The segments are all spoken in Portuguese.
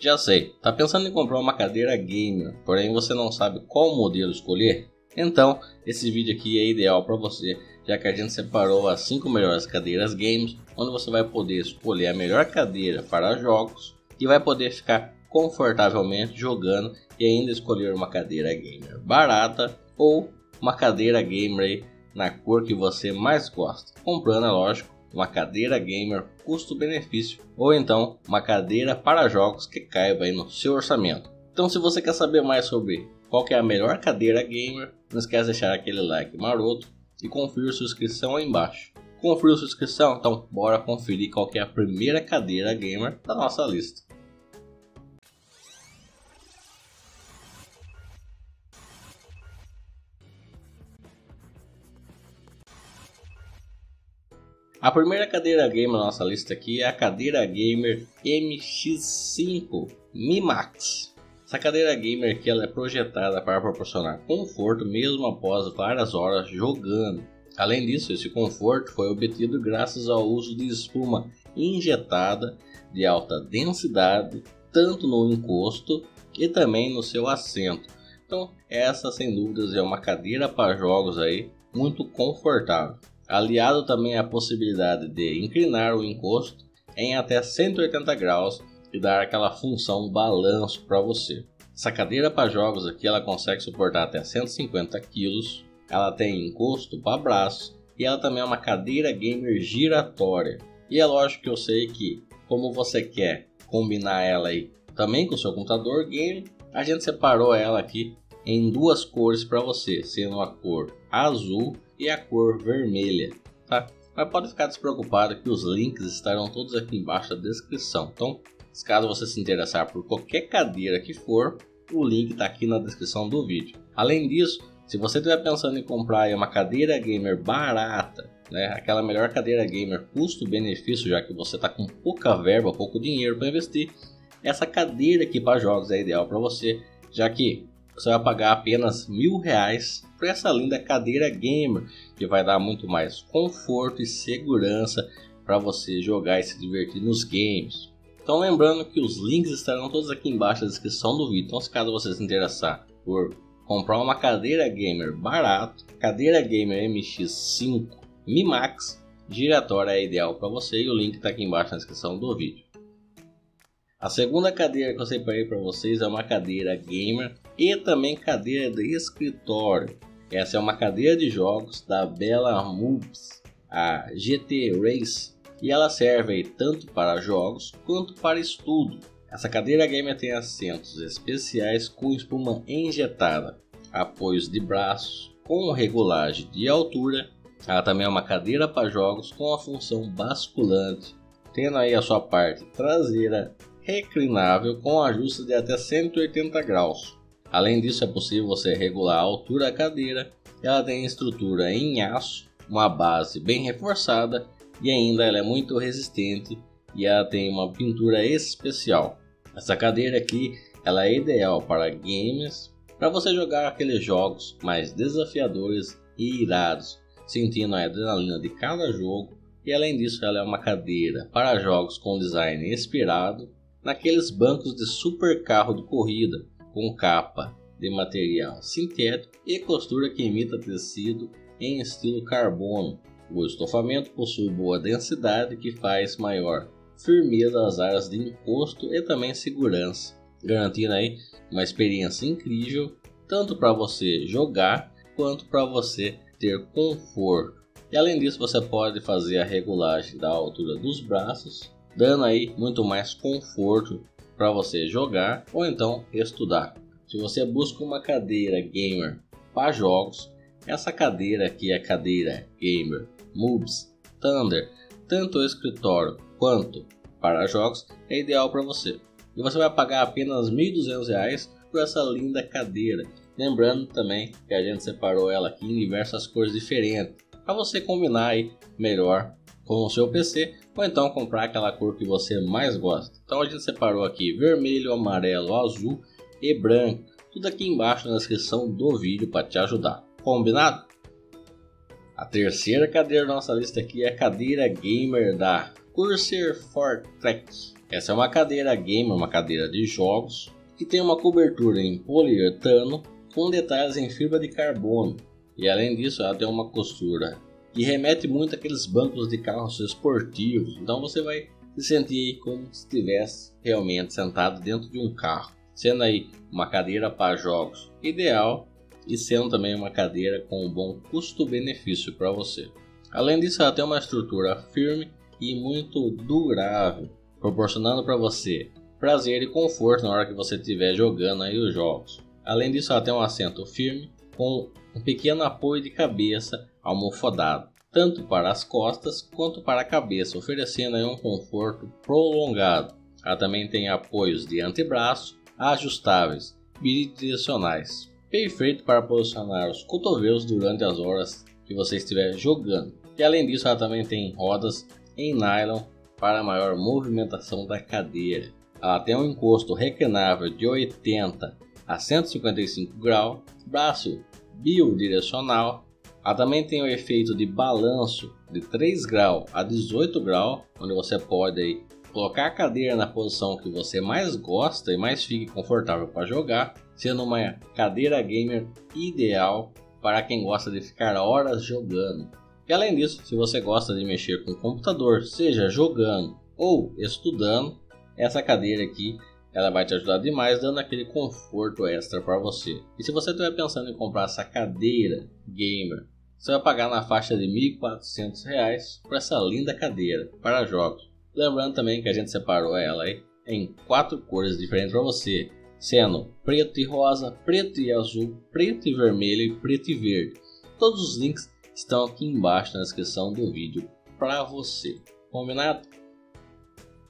Já sei, tá pensando em comprar uma cadeira gamer, porém você não sabe qual modelo escolher? Então, esse vídeo aqui é ideal para você, já que a gente separou as 5 melhores cadeiras games, onde você vai poder escolher a melhor cadeira para jogos e vai poder ficar confortavelmente jogando e ainda escolher uma cadeira gamer barata ou uma cadeira gamer na cor que você mais gosta, comprando, é lógico, uma cadeira gamer custo-benefício ou então uma cadeira para jogos que caiba aí no seu orçamento. Então se você quer saber mais sobre qual é a melhor cadeira gamer, não esquece de deixar aquele like maroto e conferir sua inscrição aí embaixo. Conferiu sua inscrição? Então bora conferir qual é a primeira cadeira gamer da nossa lista. A primeira cadeira gamer na nossa lista aqui é a cadeira gamer MX5 Mi Max. Essa cadeira gamer aqui ela é projetada para proporcionar conforto mesmo após várias horas jogando. Além disso, esse conforto foi obtido graças ao uso de espuma injetada de alta densidade, tanto no encosto e também no seu assento. Então, essa sem dúvidas é uma cadeira para jogos aí muito confortável aliado também à possibilidade de inclinar o encosto em até 180 graus e dar aquela função balanço para você. Essa cadeira para jogos aqui ela consegue suportar até 150 kg, ela tem encosto para braço e ela também é uma cadeira gamer giratória. E é lógico que eu sei que como você quer combinar ela aí também com o seu computador game, a gente separou ela aqui em duas cores para você, sendo a cor azul e a cor vermelha, tá? Mas pode ficar despreocupado que os links estarão todos aqui embaixo da descrição. Então, caso você se interessar por qualquer cadeira que for, o link está aqui na descrição do vídeo. Além disso, se você estiver pensando em comprar uma cadeira gamer barata, né, aquela melhor cadeira gamer custo-benefício, já que você está com pouca verba, pouco dinheiro para investir, essa cadeira aqui para jogos é ideal para você, já que você vai pagar apenas mil reais por essa linda cadeira gamer que vai dar muito mais conforto e segurança para você jogar e se divertir nos games. Então lembrando que os links estarão todos aqui embaixo na descrição do vídeo. Então se caso você se interessar por comprar uma cadeira gamer barato, cadeira gamer MX5 Mi Max giratória é ideal para você e o link está aqui embaixo na descrição do vídeo. A segunda cadeira que eu separei para vocês é uma cadeira gamer e também cadeira de escritório. Essa é uma cadeira de jogos da Bella Moves, a GT Race, e ela serve tanto para jogos quanto para estudo. Essa cadeira gamer tem assentos especiais com espuma injetada, apoios de braços com regulagem de altura. Ela também é uma cadeira para jogos com a função basculante, tendo aí a sua parte traseira reclinável com ajuste de até 180 graus. Além disso, é possível você regular a altura da cadeira. Ela tem estrutura em aço, uma base bem reforçada e ainda ela é muito resistente e ela tem uma pintura especial. Essa cadeira aqui ela é ideal para games, para você jogar aqueles jogos mais desafiadores e irados, sentindo a adrenalina de cada jogo. E além disso, ela é uma cadeira para jogos com design inspirado naqueles bancos de super carro de corrida com capa de material sintético e costura que imita tecido em estilo carbono. O estofamento possui boa densidade que faz maior firmeza às áreas de encosto e também segurança, garantindo aí uma experiência incrível tanto para você jogar quanto para você ter conforto. E além disso, você pode fazer a regulagem da altura dos braços dando aí muito mais conforto para você jogar ou então estudar. Se você busca uma cadeira gamer para jogos, essa cadeira aqui é a cadeira gamer Moves Thunder, tanto o escritório quanto para jogos, é ideal para você. E você vai pagar apenas R$ 1.200 por essa linda cadeira. Lembrando também que a gente separou ela aqui em diversas cores diferentes, para você combinar aí melhor com o seu PC ou então comprar aquela cor que você mais gosta. Então a gente separou aqui vermelho, amarelo, azul e branco. Tudo aqui embaixo na descrição do vídeo para te ajudar. Combinado? A terceira cadeira da nossa lista aqui é a cadeira gamer da Corsair Fortrek. Essa é uma cadeira gamer, uma cadeira de jogos, que tem uma cobertura em poliuretano com detalhes em fibra de carbono. E além disso, ela tem uma costura que remete muito àqueles bancos de carros esportivos. Então você vai se sentir como se estivesse realmente sentado dentro de um carro, sendo aí uma cadeira para jogos ideal e sendo também uma cadeira com um bom custo-benefício para você. Além disso, ela tem uma estrutura firme e muito durável, proporcionando para você prazer e conforto na hora que você estiver jogando aí os jogos. Além disso, ela tem um assento firme com um pequeno apoio de cabeça almofadado, tanto para as costas quanto para a cabeça, oferecendo um conforto prolongado. Ela também tem apoios de antebraço ajustáveis bidirecionais perfeito para posicionar os cotovelos durante as horas que você estiver jogando. E além disso, ela também tem rodas em nylon para maior movimentação da cadeira. Ela tem um encosto reclinável de 80 a 155 graus, braço bidirecional. Ela também tem o efeito de balanço de 3 graus a 18 graus, onde você pode aí, colocar a cadeira na posição que você mais gosta e mais fique confortável para jogar sendo uma cadeira gamer ideal para quem gosta de ficar horas jogando. E além disso, se você gosta de mexer com o computador, seja jogando ou estudando, essa cadeira aqui ela vai te ajudar demais, dando aquele conforto extra para você. E se você estiver pensando em comprar essa cadeira gamer, você vai pagar na faixa de R$ 1.400 por essa linda cadeira para jogos. Lembrando também que a gente separou ela aí em quatro cores diferentes para você sendo preto e rosa, preto e azul, preto e vermelho e preto e verde. Todos os links estão aqui embaixo na descrição do vídeo para você. Combinado?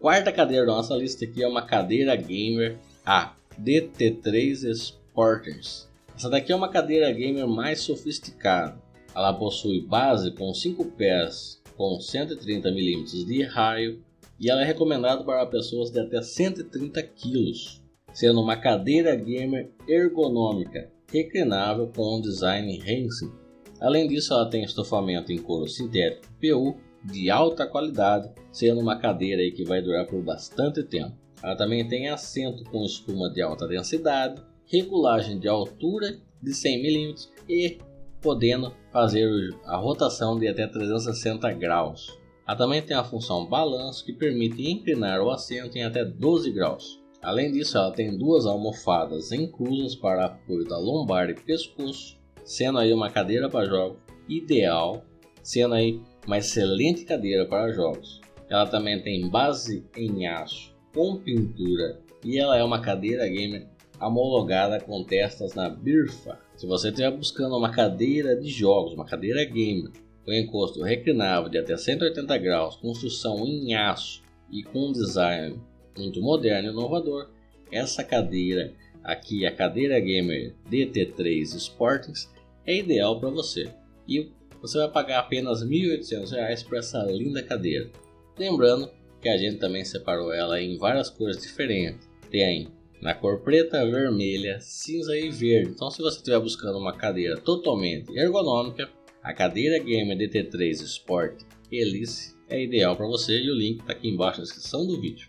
Quarta cadeira da nossa lista aqui é uma cadeira gamer a DT3 Sporters. Essa daqui é uma cadeira gamer mais sofisticada. Ela possui base com 5 pés com 130 mm de raio e ela é recomendada para pessoas de até 130 kg sendo uma cadeira gamer ergonômica, reclinável com um design racing. Além disso, ela tem estofamento em couro sintético PU de alta qualidade, sendo uma cadeira que vai durar por bastante tempo. Ela também tem assento com espuma de alta densidade, regulagem de altura de 100 mm e podendo fazer a rotação de até 360 graus. Ela também tem a função balanço que permite inclinar o assento em até 12 graus. Além disso, ela tem duas almofadas inclusas para apoio da lombar e pescoço, sendo aí uma cadeira para jogos ideal, sendo aí uma excelente cadeira para jogos. Ela também tem base em aço com pintura e ela é uma cadeira gamer homologada com testas na BIRFA. Se você estiver buscando uma cadeira de jogos, uma cadeira gamer com encosto reclinável de até 180 graus, construção em aço e com design muito moderno e inovador, essa cadeira aqui, a cadeira gamer DT3 Sportings, é ideal para você. E você vai pagar apenas R$ 1.800 por essa linda cadeira. Lembrando que a gente também separou ela em várias cores diferentes. Tem na cor preta, vermelha, cinza e verde. Então, se você estiver buscando uma cadeira totalmente ergonômica, a cadeira Gamer DT3 Sport Elise é ideal para você e o link está aqui embaixo na descrição do vídeo.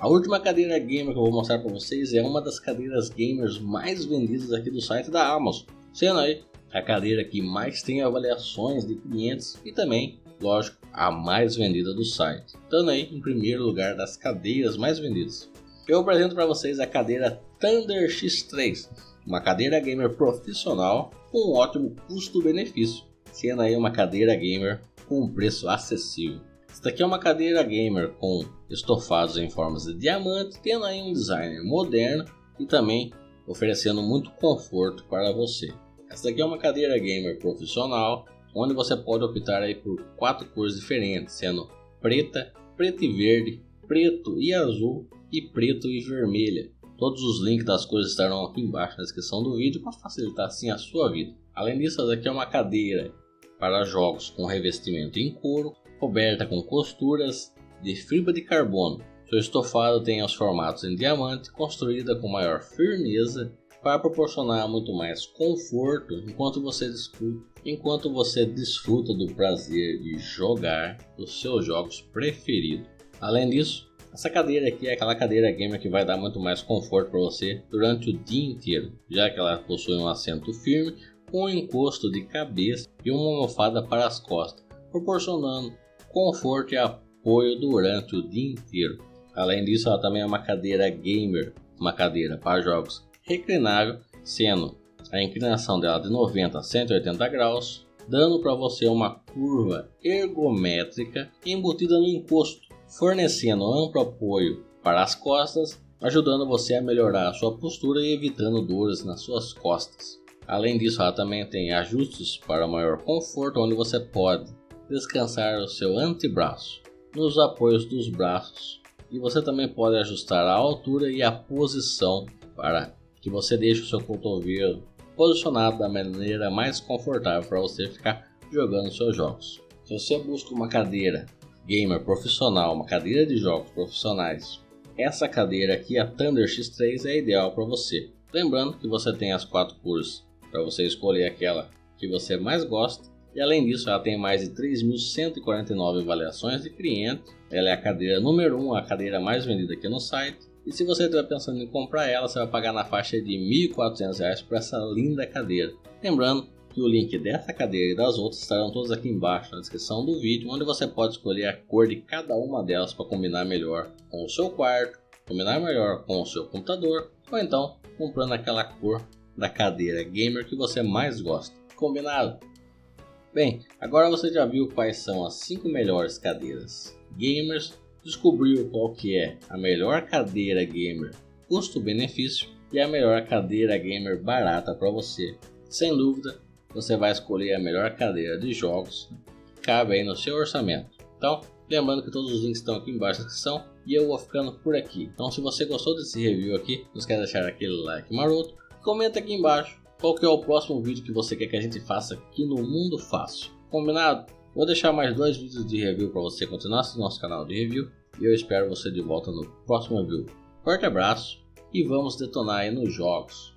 A última cadeira gamer que eu vou mostrar para vocês é uma das cadeiras gamers mais vendidas aqui do site da Amazon, sendo aí a cadeira que mais tem avaliações de clientes e também, lógico, a mais vendida do site, estando aí em primeiro lugar das cadeiras mais vendidas. Eu apresento para vocês a cadeira Thunder X3, uma cadeira gamer profissional com um ótimo custo-benefício, sendo aí uma cadeira gamer com um preço acessível. Esta aqui é uma cadeira gamer com estofados em formas de diamante, tendo aí um design moderno e também oferecendo muito conforto para você. Esta aqui é uma cadeira gamer profissional, onde você pode optar aí por quatro cores diferentes, sendo preta, preto e verde, preto e azul e preto e vermelha. Todos os links das cores estarão aqui embaixo na descrição do vídeo para facilitar assim a sua vida. Além disso, essa aqui é uma cadeira para jogos com revestimento em couro, coberta com costuras de fibra de carbono. Seu estofado tem os formatos em diamante, construída com maior firmeza para proporcionar muito mais conforto enquanto você discute, enquanto você desfruta do prazer de jogar os seus jogos preferidos. Além disso, essa cadeira aqui é aquela cadeira gamer que vai dar muito mais conforto para você durante o dia inteiro, já que ela possui um assento firme um encosto de cabeça e uma almofada para as costas, proporcionando conforto e apoio durante o dia inteiro. Além disso, ela também é uma cadeira gamer, uma cadeira para jogos reclinável, sendo a inclinação dela de 90 a 180 graus, dando para você uma curva ergométrica embutida no encosto, fornecendo amplo apoio para as costas, ajudando você a melhorar a sua postura e evitando dores nas suas costas. Além disso, ela também tem ajustes para maior conforto, onde você pode descansar o seu antebraço nos apoios dos braços e você também pode ajustar a altura e a posição para que você deixe o seu cotovelo posicionado da maneira mais confortável para você ficar jogando seus jogos. Se você busca uma cadeira gamer profissional, uma cadeira de jogos profissionais, essa cadeira aqui, a Thunder X3, é ideal para você. Lembrando que você tem as quatro cores para você escolher aquela que você mais gosta. E além disso, ela tem mais de 3.149 avaliações de cliente. Ela é a cadeira número 1, a cadeira mais vendida aqui no site. E se você estiver pensando em comprar ela, você vai pagar na faixa de R$ 1.400 por essa linda cadeira. Lembrando que o link dessa cadeira e das outras estarão todos aqui embaixo na descrição do vídeo, onde você pode escolher a cor de cada uma delas para combinar melhor com o seu quarto, combinar melhor com o seu computador, ou então comprando aquela cor da cadeira gamer que você mais gosta. Combinado? Bem, agora você já viu quais são as 5 melhores cadeiras gamers descobriu qual que é a melhor cadeira gamer custo-benefício e a melhor cadeira gamer barata para você. Sem dúvida, você vai escolher a melhor cadeira de jogos que cabe aí no seu orçamento. Então, lembrando que todos os links estão aqui embaixo na descrição e eu vou ficando por aqui. Então, se você gostou desse review aqui, não esquece de deixar aquele like maroto, comenta aqui embaixo qual que é o próximo vídeo que você quer que a gente faça aqui no Mundo Fácil. Combinado? Vou deixar mais dois vídeos de review para você continuar no nosso canal de review e eu espero você de volta no próximo review. Forte abraço e vamos detonar aí nos jogos.